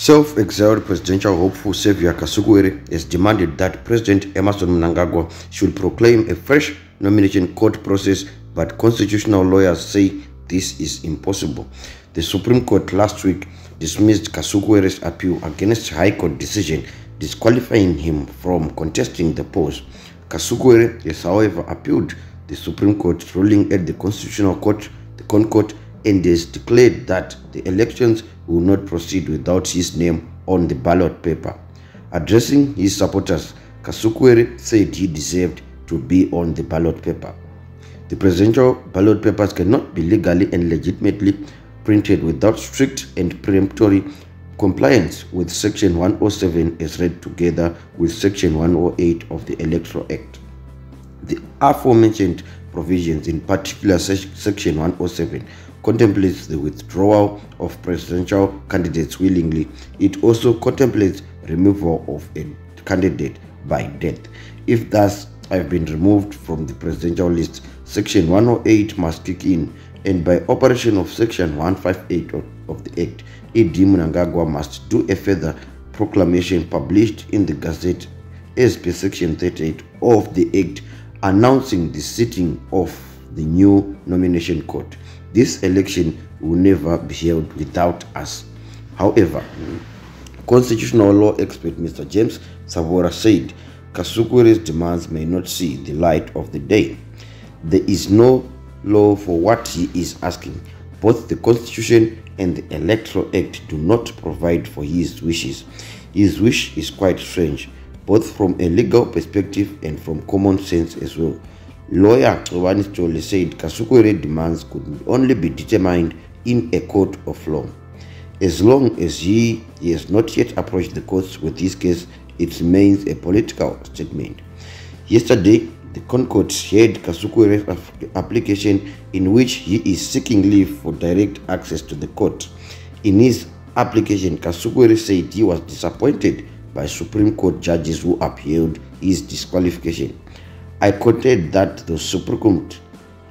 Self-exiled presidential hopeful Saviour Kasukuwere has demanded that President Emmerson Mnangagwa should proclaim a fresh nomination court process, but constitutional lawyers say this is impossible. The Supreme Court last week dismissed Kasukuwere's appeal against High Court decision disqualifying him from contesting the post. Kasukuwere has however appealed the Supreme Court ruling at the Constitutional Court, the ConCourt, and has declared that the elections will not proceed without his name on the ballot paper. Addressing his supporters, Kasukuwere said he deserved to be on the ballot paper. The presidential ballot papers cannot be legally and legitimately printed without strict and peremptory compliance with Section 107 as read together with Section 108 of the Electoral Act. The aforementioned provisions, in particular Section 107, contemplates the withdrawal of presidential candidates willingly. It also contemplates removal of a candidate by death. If thus I have been removed from the presidential list, Section 108 must kick in, and by operation of Section 158 of, of the Act, E.D. Mnangagwa must do a further proclamation published in the Gazette as per Section 38 of the Act announcing the sitting of the new nomination court. This election will never be held without us. However, constitutional law expert Mr. James Savora said Kasukuwere's demands may not see the light of the day. There is no law for what he is asking. Both the Constitution and the Electoral Act do not provide for his wishes. His wish is quite strange, both from a legal perspective and from common sense as well. Lawyer Xolani Sithole said Kasukuwere demands could only be determined in a court of law. As long as he, he has not yet approached the courts with his case, it remains a political statement. Yesterday, the ConCourt heard Kasukuwere's application in which he is seeking leave for direct access to the court. In his application, Kasukuwere said he was disappointed by Supreme Court judges who upheld his disqualification. I quoted that the Supreme Court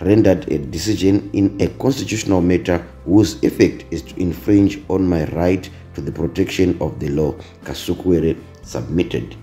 rendered a decision in a constitutional matter whose effect is to infringe on my right to the protection of the law, Kasukuwere submitted.